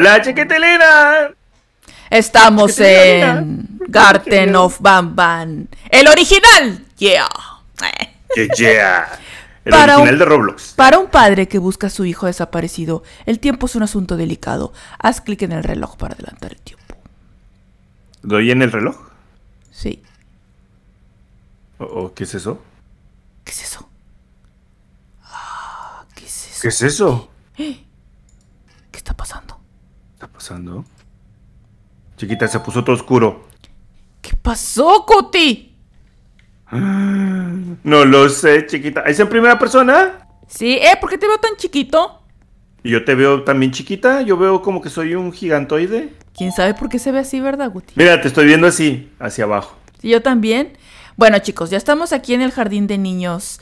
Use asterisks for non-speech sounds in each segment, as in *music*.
Hola, chiquitilina. Estamos en Garden of Bamban. El original. Yeah. Yeah, yeah. *laughs* El Para original un- de Roblox. Para un padre que busca a su hijo desaparecido, el tiempo es un asunto delicado. Haz clic en el reloj para adelantar el tiempo. ¿Doy en el reloj? Sí. ¿O, o qué es eso? ¿Qué es eso? Ah, ¿Qué es eso? ¿Qué es eso? ¿Qué está pasando? ¿Qué está pasando? Chiquita, se puso todo oscuro. ¿Qué pasó, Cuti? No lo sé, chiquita. ¿Es en primera persona? Sí, ¿eh? ¿Por qué te veo tan chiquito? Y yo te veo también chiquita. Yo veo como que soy un gigantoide. ¿Quién sabe por qué se ve así, verdad, Guti? Mira, te estoy viendo así, hacia abajo. Sí, yo también. Bueno, chicos, ya estamos aquí en el jardín de niños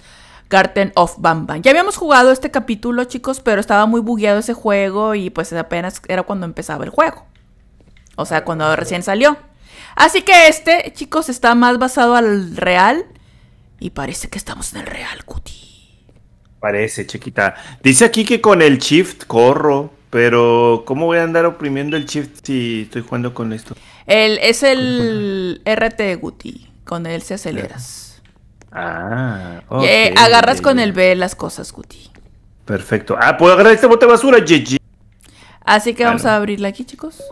Garden of Bamban. Ya habíamos jugado este capítulo, chicos, pero estaba muy bugueado ese juego y pues apenas era cuando empezaba el juego. O sea, cuando recién salió. Así que este, chicos, está más basado al real y parece que estamos en el real, Guti. Parece, chiquita. Dice aquí que con el shift corro. Pero, ¿cómo voy a andar oprimiendo el shift si estoy jugando con esto? El, es el RT, Guti. Con él se aceleras. Ah, eh, agarras con el B las cosas, Guti. Perfecto. Ah, ¿puedo agarrar este bote de basura, GG? Así que vamos Claro. a abrirla aquí, chicos.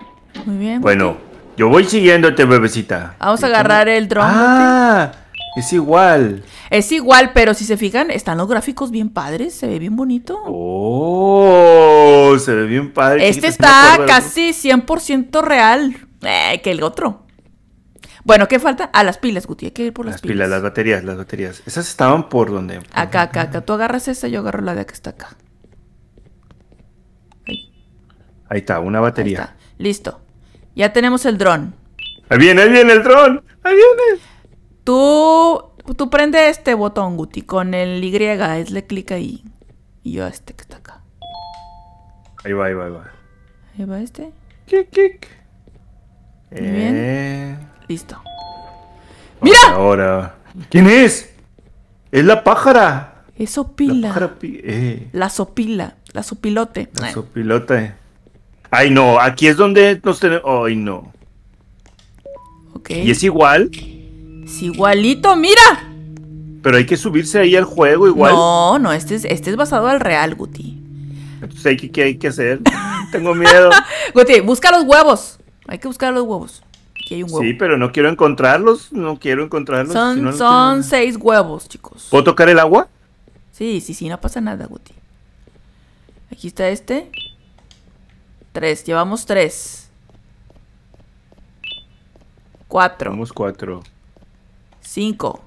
Muy bien. Bueno, yo voy siguiéndote, bebecita. Vamos a agarrar el dron. Ah, es igual. Es igual, pero si se fijan, están los gráficos bien padres, se ve bien bonito. Oh, se ve bien padre. este está casi 100% real eh, que el otro. Bueno, ¿qué falta? Ah, las pilas, Guti, hay que ir por las, Las pilas, las baterías, las baterías. Esas estaban por donde. Acá, acá, acá. Tú agarras esa, yo agarro la de que está acá. Ahí, Ahí está, una ahí batería. está. Listo. Ya tenemos el dron. Ahí viene, ahí viene el dron. Ahí viene. Tú, tú prende este botón, Guti, con el Y, hazle clic ahí. Y yo a este que está acá. Ahí va, ahí va, ahí va. Ahí va este. Kick, kick. Muy bien. Listo. ¡Mira! Ahora. ¿Quién es? Es la pájara. Es La sopila. pájara. pi- Eh, La sopila. La sopilote. la sopilota. eh. Ay, no, aquí es donde nos tenemos. Ay, no. Ok. Y es igual, Es igualito, mira. pero hay que subirse ahí al juego igual. No, no, este es, este es basado al real, Guti. Entonces, hay que, ¿qué hay que hacer? *laughs* Tengo miedo. *laughs* Guti, busca los huevos. Hay que buscar los huevos. Aquí hay un huevo. Sí, pero no quiero encontrarlos. No quiero encontrarlos. son si no los son tengo. seis huevos, chicos. ¿Puedo tocar el agua? Sí, sí, sí, no pasa nada, Guti. Aquí está este. Tres, llevamos tres. Cuatro, Tenemos cuatro. cinco.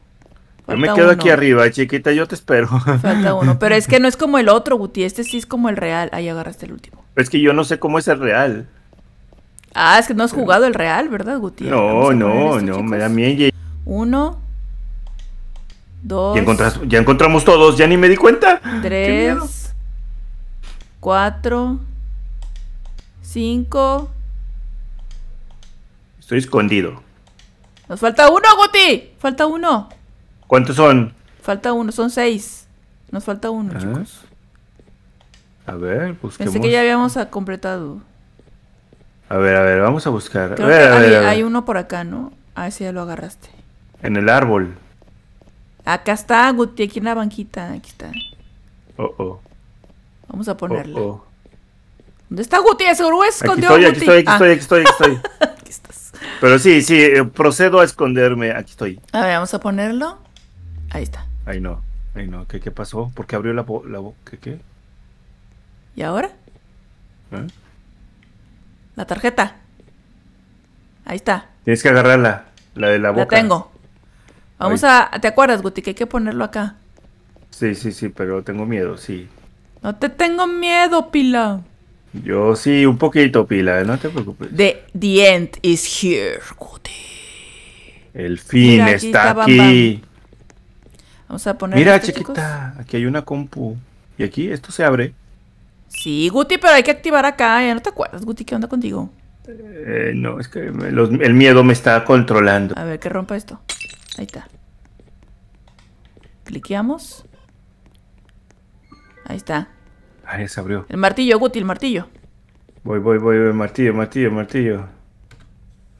Yo me quedo uno. aquí arriba, chiquita, yo te espero. Falta uno. Pero es que *laughs* no es como el otro, Guti. Este sí es como el real. Ahí agarraste el último. es que yo no sé cómo es el real. Ah, es que no has jugado el real, ¿verdad, Guti? No, no, esto, no, me da miedo. Uno. Dos. Ya, encontramos todos, ya ni me di cuenta. Tres. Cuatro. Cinco. Estoy escondido. Nos falta uno, Guti. Falta uno. ¿Cuántos son? Falta uno. Son seis. Nos falta uno, Ah, chicos. A ver, busquemos. Pensé que ya habíamos completado. A ver, a ver, vamos a buscar. A ver, que a hay, ver, a ver. hay uno por acá, ¿no? Ah, ese ya lo agarraste. En el árbol. Acá está, Guti, aquí en la banquita. Aquí está. Oh, oh. Vamos a oh, ponerlo. oh. ¿Dónde está Guti? Seguro Aquí escondió estoy, aquí Guti. estoy, aquí Ah, estoy, aquí estoy, aquí estoy. *laughs* aquí estás. Pero sí, sí, eh, procedo a esconderme. Aquí estoy. A ver, vamos a ponerlo. Ahí está. Ay, no. Ay, no. ¿Qué, qué pasó? ¿Por qué abrió la boca? La bo- ¿Qué, qué? ¿Y ahora? ¿Eh? La tarjeta. Ahí está. Tienes que agarrarla. La de la boca. La tengo. Vamos a... ¿Te acuerdas, Guti? Que hay que ponerlo acá. Sí, sí, sí, pero tengo miedo, sí. No te tengo miedo, Pila. Yo sí, un poquito, pila, no te preocupes. The, the end is here, Guti. El fin Mira, aquí está está Bam aquí. Vamos a poner Mira, esto, chicos. chiquita, aquí hay una compu. Y aquí esto se abre. Sí, Guti, pero hay que activar acá. Ya no te acuerdas, Guti, ¿qué onda contigo? Eh, no, es que me- los- el miedo me está controlando. A ver, que rompa esto. Ahí está. Cliqueamos. Ahí está. Ahí se abrió. El martillo, Guti, el martillo. Voy, voy, voy, voy, martillo, martillo, martillo.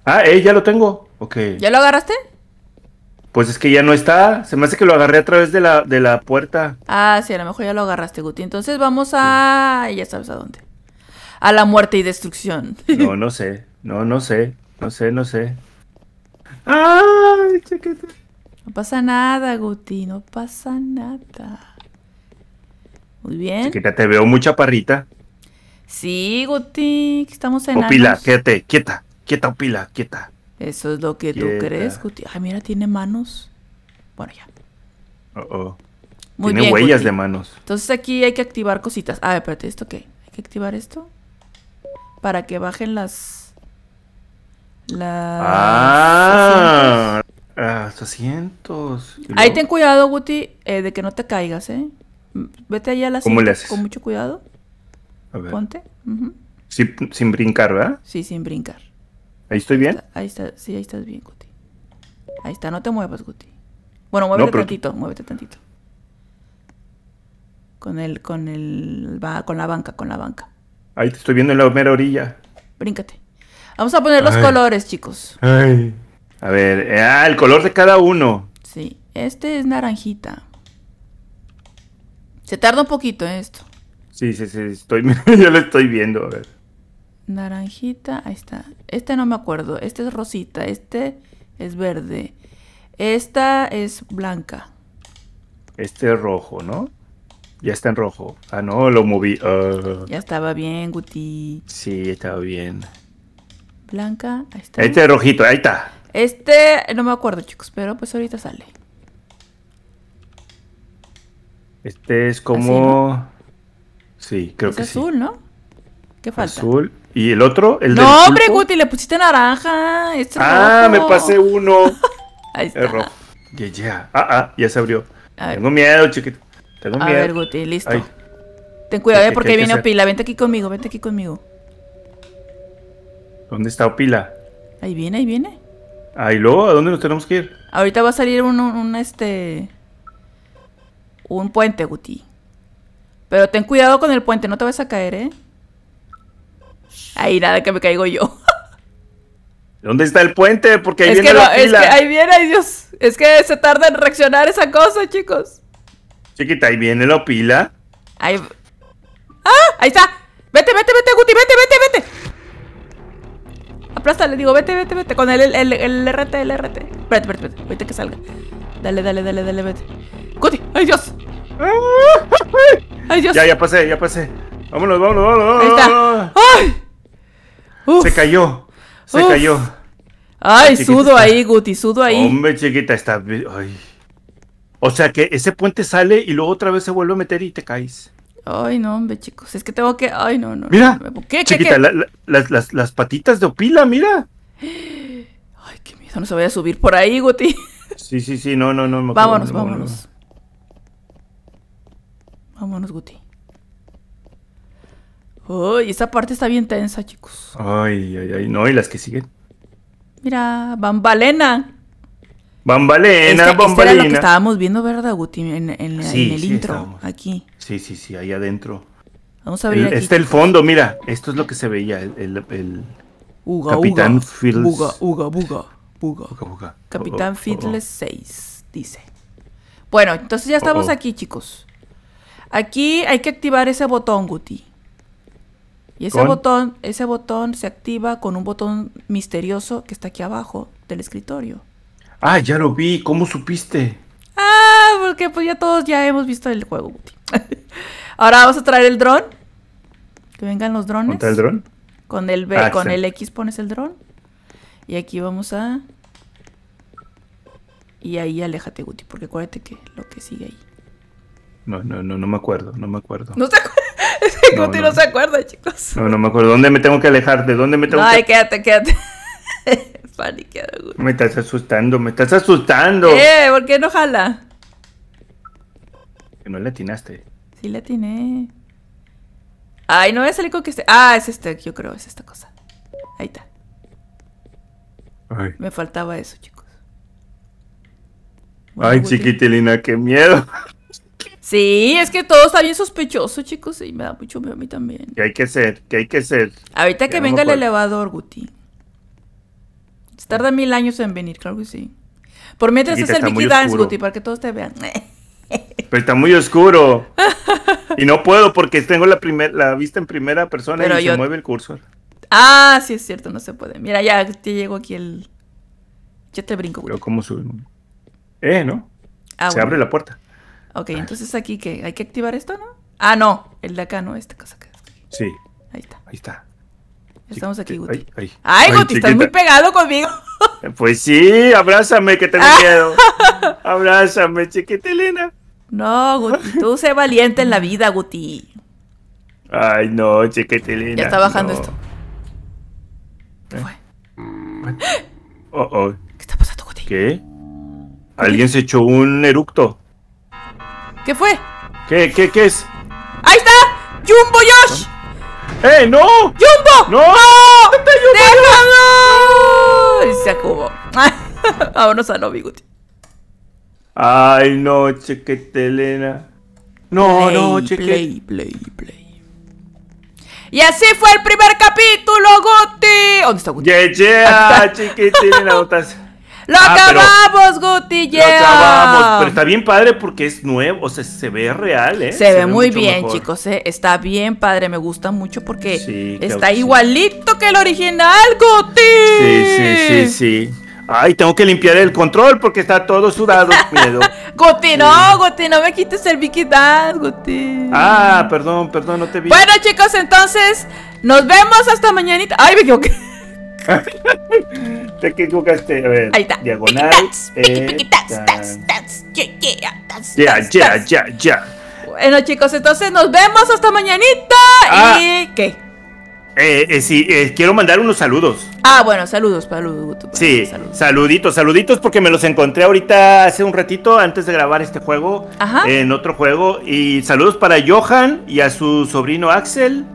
Ah, eh, ya lo tengo. Ok. ¿Ya lo agarraste? Pues es que ya no está. Se me hace que lo agarré a través de la, de la puerta. Ah, sí, a lo mejor ya lo agarraste, Guti. Entonces vamos a... Ya sabes a dónde. A la muerte y destrucción. No, no sé. No, no sé. No sé, no sé. ¡Ay, chiquita! No pasa nada, Guti. No pasa nada. Muy bien. Chiquita, te veo mucha parrita. Sí, Guti. Estamos en Opila, quédate, quieta. Quieta, Opila, quieta. Eso es lo que tú crees, Guti. Ay, mira, tiene manos. Bueno, ya. Oh, oh. Muy Tiene bien, huellas Guti. de manos. Entonces aquí hay que activar cositas. Ah, espérate, ¿esto qué? Hay que activar esto. Para que bajen las... Las... Ah, los asientos. Ahí luego- ten cuidado, Guti, eh, de que no te caigas, ¿eh? Mm, Vete allá a la ¿Cómo le haces? con mucho cuidado. A ver. Ponte. Sí, sin brincar, ¿verdad? Sí, sin brincar. Ahí estoy bien. Ahí está, sí, ahí estás bien, Guti. Ahí está, no te muevas, Guti. Bueno, muévete pero- tantito, muévete tantito. Con el, con el, va, con la banca, con la banca. Ahí te estoy viendo en la mera orilla. Bríncate. Vamos a poner los Ay. colores, chicos. Ay. A ver, eh, ah, el color de cada uno. Sí, este es naranjita. Se tarda un poquito ¿eh, esto. Sí, sí, sí, estoy, *laughs* yo lo estoy viendo, a ver. Naranjita, ahí está. Este no me acuerdo. Este es rosita, este es verde. Esta es blanca. Este es rojo, ¿no? Ya está en rojo. Ah, no, lo moví. Ah, Ya estaba bien, Guti. sí, estaba bien. Blanca, ahí está. Este es rojito, ahí está. Este, no me acuerdo, chicos, pero pues ahorita sale. Este es como... Sí, creo es que azul, ¿no? ¿Qué sí. falta? Azul. ¿Y el otro? ¿El del no, hombre, pulpo? Guti, le pusiste naranja. Este es Ah, me pasé uno. *laughs* Ahí está. Es rojo. Ya, ya. Ah, ah, ya se abrió. A ver. Tengo miedo, chiquito. Tengo A miedo. ver, Guti, listo. Ay. Ten cuidado, ¿Qué- eh, qué porque ahí que viene? Opila. Vente aquí conmigo, vente aquí conmigo. ¿Dónde está Opila? Ahí viene, ahí viene. Ah, ¿y luego? ¿A dónde nos tenemos que ir? Ahorita va a salir un, un, un, este. Un puente, Guti. Pero ten cuidado con el puente, no te vas a caer, ¿eh? Ahí nada que me caigo yo. *laughs* ¿Dónde está el puente? Porque ahí es, viene que no, la es que pila. ahí viene, ay Dios. Es que se tarda en reaccionar esa cosa, chicos. Chiquita, ahí viene la pila. Ahí. ¡Ah! Ahí está. Vete, vete, vete, Guti, vete, vete, vete. Aplástale, digo, vete, vete, vete. Con el, el, el, el RT, el RT. Espérate, espérate, espérate. Ahorita que salga. Dale, dale, dale, dale, vete. Guti, ay Dios. *laughs* Ay Dios. Ya, ya pasé, ya pasé. Vámonos, vámonos, vámonos. Ahí está. ¡Ay! Uf. Se cayó. Se Uf. cayó. Ay, sudo está. ahí, Guti, sudo ahí. Hombre, chiquita, está. Ay. O sea que ese puente sale y luego otra vez se vuelve a meter y te caes. Ay, no, hombre, chicos. Es que tengo que. Ay, no, no. Mira, no, ¿Qué, chiquita, qué? la- la- las, las- las patitas de Opila, mira. Ay, qué miedo. No se vaya a subir por ahí, Guti. Sí, sí, sí, no, no, no. Vámonos, no, no, vámonos. Vámonos, Guti. Uy, esa parte está bien tensa, chicos. Ay, ay, ay, no, y las que siguen. Mira, Bambalena. Bambalena, Este, este era lo que bambalina. estábamos viendo, ¿verdad, Guti? En, en- en Sí, el sí, intro. estábamos. Aquí. Sí, sí, sí, ahí adentro. Vamos a abrir El- aquí. este el fondo, mira. Esto es lo que se veía. El, el, el- Uga, Capitán uga. Fiddles. Buga, uga, buga, buga. Uga, uga. Capitán Oh, oh, oh, Fiddles 6, dice. Bueno, entonces ya estamos Oh, oh. aquí, chicos. Aquí hay que activar ese botón, Guti. Y ese ¿Con? botón, ese botón se activa con un botón misterioso que está aquí abajo del escritorio. Ah, ya lo vi. ¿Cómo supiste? Ah, porque pues ya todos ya hemos visto el juego, Guti. *laughs* Ahora vamos a traer el dron. Que vengan los drones. ¿Contra el dron? Con el B, Ah, con sí. el X pones el dron. Y aquí vamos a. Y ahí aléjate, Guti, porque acuérdate que lo que sigue ahí. No, no, no, no me acuerdo, no me acuerdo. No se acuerda. Es *laughs* No, Guti no. no. se acuerda, chicos. No, no me acuerdo. ¿Dónde me tengo que alejar? ¿De dónde me tengo Ay, que...? quédate, quédate. *laughs* Paniqueado, Guti. Me estás asustando, me estás asustando. Eh, ¿por qué no jala? Que no le atinaste. Sí le atiné. Ay, no voy a salir con que este. Ah, es este, yo creo, es esta cosa. Ahí está. Ay, Me faltaba eso, chicos. Bueno, Ay Guti. chiquitilina, qué miedo. Sí, es que todo está bien sospechoso, chicos, y me da mucho miedo a mí también. Que hay que ser, que hay que ser. Ahorita que venga el elevador, Guti. Se tarda mil años en venir, claro que sí. Por mientras es el Mickey Dance, oscuro. Guti, para que todos te vean. *laughs* Pero está muy oscuro. *laughs* y no puedo porque tengo la primer, la vista en primera persona Pero y yo- se mueve el cursor. ah, sí es cierto, no se puede. Mira, ya te llegó aquí el... Ya te brinco, Guti. Pero cómo sube. Eh, ¿no? Ah, se bueno. abre la puerta. Ok, entonces aquí que hay que activar esto, ¿no? Ah, no, el de acá no, esta cosa acá. Sí, Ahí está. ahí está. Estamos aquí, Guti. ay, Ay, ay, Guti, estás muy pegado conmigo. Pues sí, abrázame que tengo *laughs* miedo. abrázame, chiquita Elena. No, Guti, tú sé valiente en la vida, Guti. Ay, no, chiquita Elena. Ya está bajando no. esto. ¿Qué fue? Oh, oh. ¿Qué está pasando, Guti? ¿Qué? Alguien se echó un eructo. ¿Qué fue? ¿Qué, qué, qué es? ¡Ahí está! ¡Jumbo Yosh! ¡Eh, no! ¡Jumbo! ¡No! ¡Déjalo! Y se acabó. *laughs* Vámonos a Novi, Guti. Ay, no, chiquita Elena. No, Play, no, chiquita. Play, play, play. Y así fue el primer capítulo, Guti. ¿Dónde está Guti? Yeah, yeah, chiquita Elena. ¿dónde estás? ¡Lo Ah, acabamos, Guti! Lo acabamos, pero está bien padre porque es nuevo, o sea, se ve real, ¿eh? Se, ve muy bien, mejor. chicos. eh. Está bien padre. Me gusta mucho porque Sí, claro está que sí. igualito que el original, Guti. Sí, sí, sí, sí. Ay, tengo que limpiar el control porque está todo sudado. *laughs* Miedo. Guti, no, Guti, no me quites el Vicky Dance, Guti. Ah, perdón, perdón, no te vi. Bueno, chicos, entonces nos vemos hasta mañanita. Ay, me equivoqué. *laughs* Te equivocaste. A ver. Ahí está. Diagonal. Ya, ya, ya, ya. Bueno, chicos, entonces nos vemos hasta mañanita. Ah. ¿Y qué? Eh, eh, sí, eh, quiero mandar unos saludos. Ah, bueno, saludos, saludos. Sí, saludos. saluditos, saluditos porque me los encontré ahorita hace un ratito antes de grabar este juego Ajá. en otro juego y saludos para Johan y a su sobrino Axel.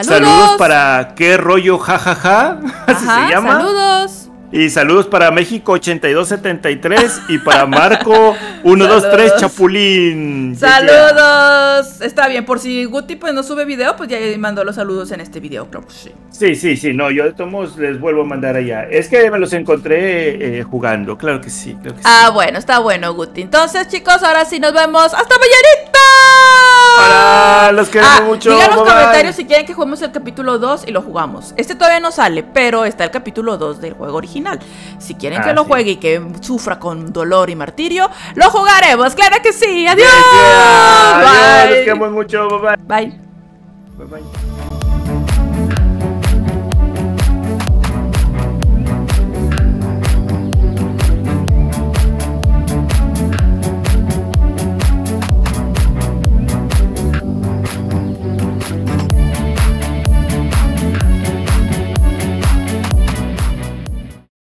Saludos. para qué rollo jajaja, *laughs* así Ajá, se llama. Saludos. Y saludos para México 8273 y para Marco *laughs* 123 Saludos. Chapulín. Saludos. Está bien, por si Guti pues no sube video, pues ya mandó los saludos en este video, claro que sí. Sí, sí, sí, no, yo de todos les vuelvo a mandar allá. Es que me los encontré eh, jugando, claro que sí, claro que sí. Ah, bueno, está bueno, Guti. Entonces, chicos, ahora sí nos vemos. ¡Hasta mañanita! Hola, los queremos Ah, mucho. Digan en los bye, bye. comentarios si quieren que juguemos el capítulo 2 y lo jugamos. Este todavía no sale, pero está el capítulo 2 del juego original. Si quieren que Ah, lo sí. juegue y que sufra con dolor y martirio, lo jugaremos. ¡Claro que sí! ¡Adiós! Yeah. Adiós, los Bye. queremos mucho, bye bye. Bye. Bye bye.